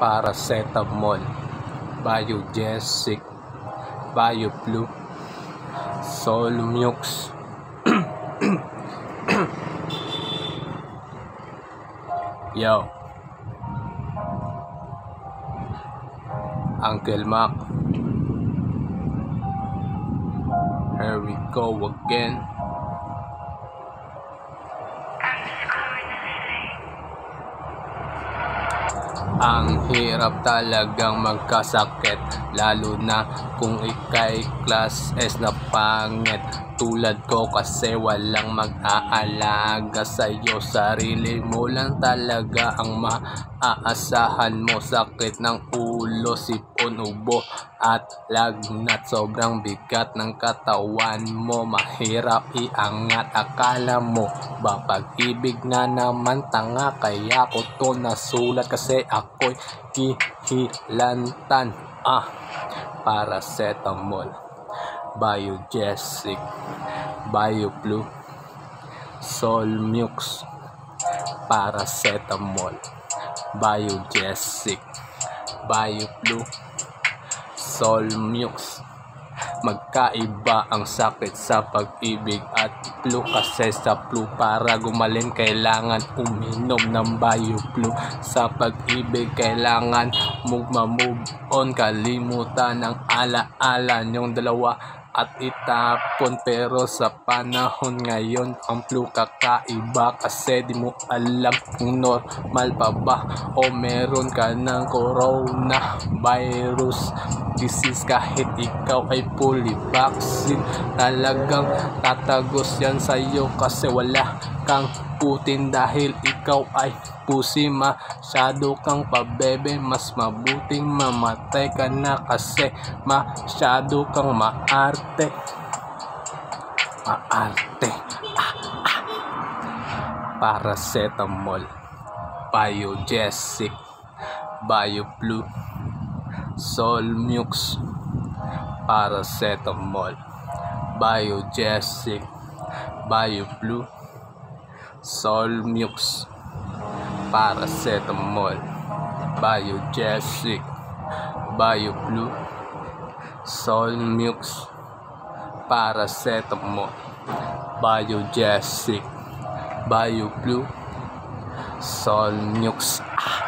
paracetamol, biogesic, bioflu, solmux, Yo. Uncle Mac. Here we go again. Ang hirap talagang magkasakit Lalo na kung ikay class S na pangit Tulad ko kasi walang mag-aalaga sa'yo. Sarili mo lang talaga ang maaasahan mo. Sakit ng ulo, sipon, ubo at lagnat. Sobrang bigat ng katawan mo. Mahirap iangat. Akala mo ba pag-ibig na naman? Tanga Kaya ko to nasulat kasi ako'y kihilantan. Ah, paracetamol Biogesic Bioflu Solmux Paracetamol Biogesic Bioflu Solmux. Magkaiba ang sakit sa pag-ibig at flu kasi sa flu para gumaling kailangan uminom ng bioflu sa pag-ibig kailangan mong ma-move on. Kalimutan ang ala-ala yung dalawa at itapon. Pero sa panahon ngayon ang flu kakaiba kasi di mo alam kung normal pa ba o meron ka ng coronavirus disease. Kahit ikaw ay fully vaccine talagang tatagos yan sa'yo kasi wala kang putin dahil ikaw ay pusi masyado kang pabebe mas mabuting mamatay ka na kasi masyado kang maarte. Maarte. Ah, ah. paracetamol. Biogesic. Bioflu solmux paracetamol. Biogesic. Bioflu solmux paracetamol biogesic bioflu solmux paracetamol biogesic bioflu solmux. Ah